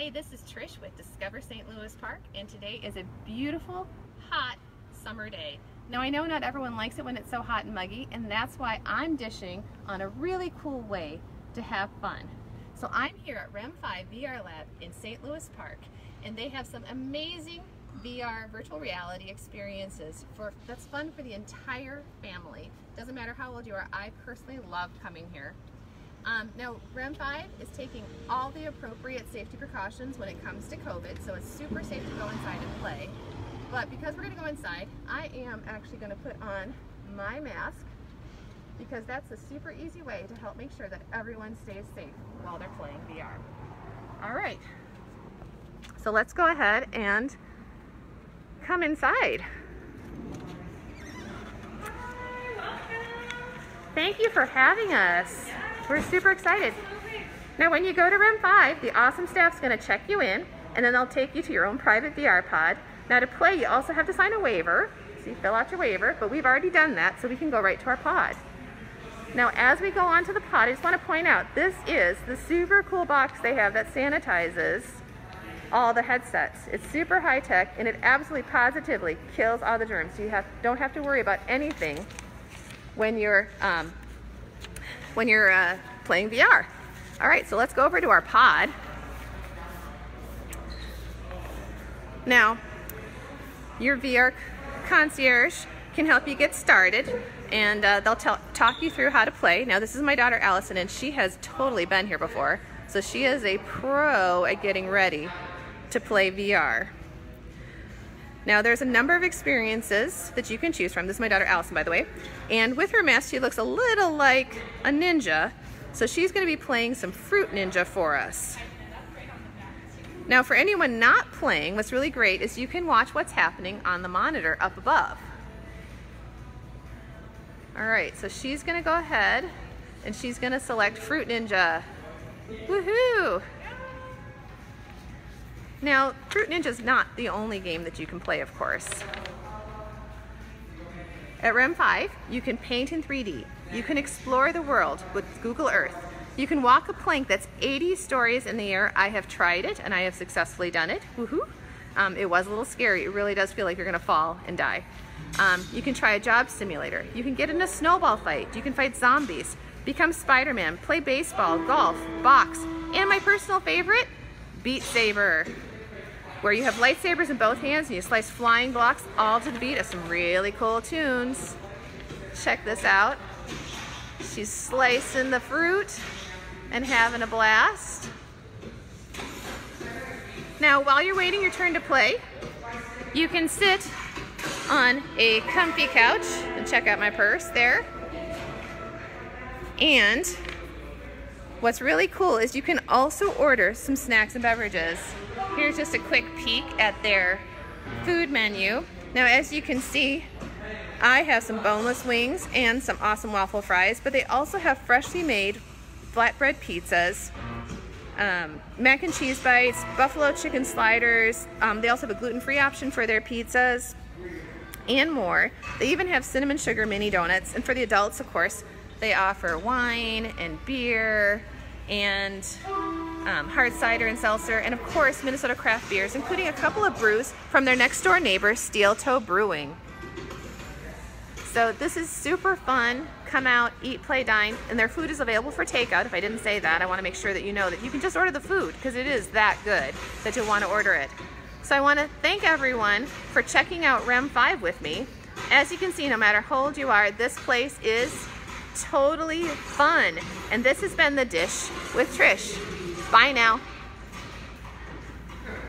Hi, this is Trish with Discover St. Louis Park, and today is a beautiful, hot summer day. Now I know not everyone likes it when it's so hot and muggy, and that's why I'm dishing on a really cool way to have fun. So I'm here at REM 5 VR Lab in St. Louis Park, and they have some amazing VR virtual reality experiences for that's fun for the entire family. Doesn't matter how old you are, I personally love coming here. Um, now, REM 5 is taking all the appropriate safety precautions when it comes to COVID, so it's super safe to go inside and play. But because we're going to go inside, I am actually going to put on my mask because that's a super easy way to help make sure that everyone stays safe while they're playing VR. All right, so let's go ahead and come inside. Hi, Thank you for having us. We're super excited. Now when you go to REM 5, the awesome staff's gonna check you in and then they'll take you to your own private VR pod. Now to play, you also have to sign a waiver. So you fill out your waiver, but we've already done that, so we can go right to our pod. Now as we go on to the pod, I just wanna point out, this is the super cool box they have that sanitizes all the headsets. It's super high tech and it absolutely positively kills all the germs. So you have, don't have to worry about anything when you're um, when you're uh, playing VR. All right, so let's go over to our pod. Now, your VR concierge can help you get started and uh, they'll talk you through how to play. Now, this is my daughter Allison and she has totally been here before. So she is a pro at getting ready to play VR. Now there's a number of experiences that you can choose from. This is my daughter Allison, by the way. And with her mask, she looks a little like a ninja. So she's gonna be playing some Fruit Ninja for us. Now for anyone not playing, what's really great is you can watch what's happening on the monitor up above. All right, so she's gonna go ahead and she's gonna select Fruit Ninja. Woohoo! Now, Fruit Ninja is not the only game that you can play, of course. At REM 5, you can paint in 3D. You can explore the world with Google Earth. You can walk a plank that's 80 stories in the air. I have tried it and I have successfully done it. Woohoo! Um, it was a little scary. It really does feel like you're gonna fall and die. Um, you can try a job simulator. You can get in a snowball fight. You can fight zombies, become Spider-Man, play baseball, golf, box, and my personal favorite, Beat Saber where you have lightsabers in both hands and you slice flying blocks all to the beat of some really cool tunes. Check this out. She's slicing the fruit and having a blast. Now, while you're waiting your turn to play, you can sit on a comfy couch and check out my purse there. And what's really cool is you can also order some snacks and beverages. Here's just a quick peek at their food menu. Now as you can see, I have some boneless wings and some awesome waffle fries, but they also have freshly made flatbread pizzas, um, mac and cheese bites, buffalo chicken sliders. Um, they also have a gluten-free option for their pizzas and more. They even have cinnamon sugar mini donuts. And for the adults, of course, they offer wine and beer and um, hard cider and seltzer, and of course Minnesota craft beers, including a couple of brews from their next door neighbor, Steel Toe Brewing. So this is super fun. Come out, eat, play, dine, and their food is available for takeout. If I didn't say that, I wanna make sure that you know that you can just order the food because it is that good that you'll wanna order it. So I wanna thank everyone for checking out REM 5 with me. As you can see, no matter how old you are, this place is totally fun. And this has been The Dish with Trish. Bye now.